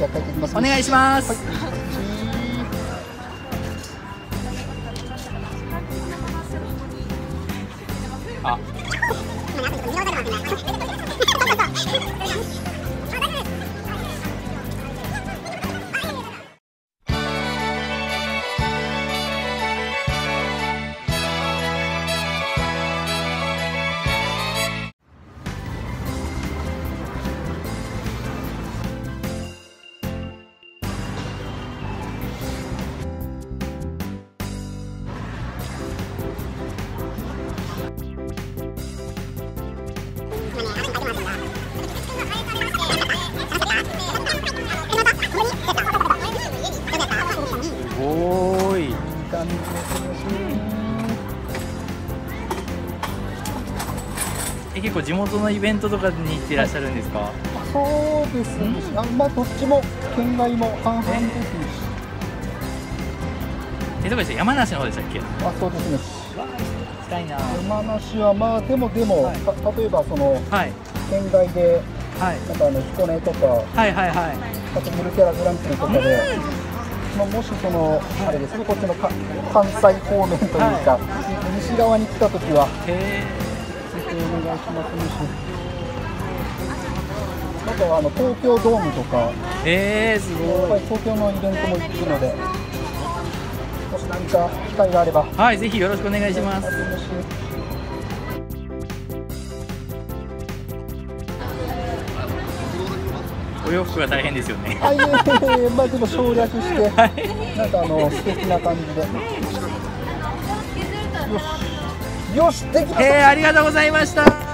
じゃあ帰ってきますお願いします、あいいい感じですねえ結構地元のイベントとかに行ってらっしゃるんですか、あそうですね、あまあどっちも県外も半々です。し、えどこでした？山梨の方でしたっけ？あそうですね。行きたいな。山梨はまあでもでも、はい。た例えばそのはい。県外ではい。なんかあの彦根とかはいはいはい。あとブルキャラグランプリとかで、まあ、もしそのあれですねこっちのか関西方面というか、西側に来た時は。へぜひお願いしますしあとはあの東京ドームとか。ええー、すやっごいぱり東京のイベントも行くので。もし何か機会があれば。はいぜひよろしくお願いしますお洋服が大変ですよね。あいえいえいえまあでも省略して。はい。なんかあの素敵な感じで。よし。よしできました。えー、ありがとうございました